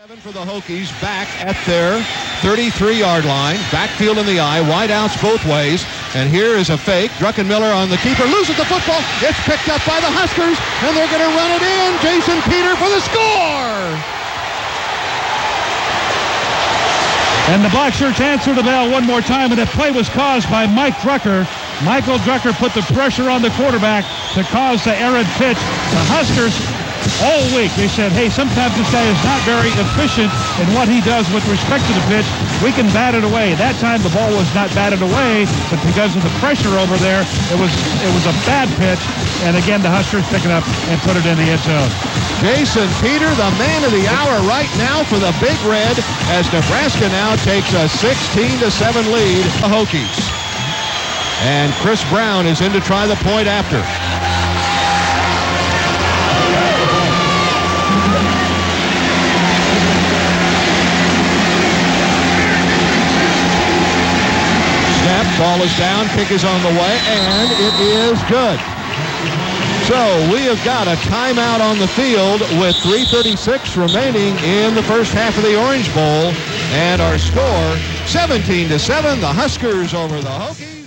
Seven for the Hokies back at their 33-yard line. Backfield in the eye, wide outs both ways. And here is a fake. Druckenmiller on the keeper loses the football. It's picked up by the Huskers, and they're going to run it in. Jason Peter for the score. And the Black Shirts answer the bell one more time, and that play was caused by Mike Rucker. Michael Rucker put the pressure on the quarterback to cause the errant pitch. The Huskers all week. They said, hey, sometimes this guy is not very efficient in what he does with respect to the pitch. We can bat it away. That time the ball was not batted away, but because of the pressure over there, it was it was a bad pitch. And again, the Huskers pick it up and put it in the end zone. Jason Peter, the man of the hour right now for the Big Red, as Nebraska now takes a 16 to 7 lead. The Hokies. And Kris Brown is in to try the point after. Ball is down, kick is on the way, and it is good. So we have got a timeout on the field with 3.36 remaining in the first half of the Orange Bowl. And our score, 17 to 7, the Huskers over the Hokies.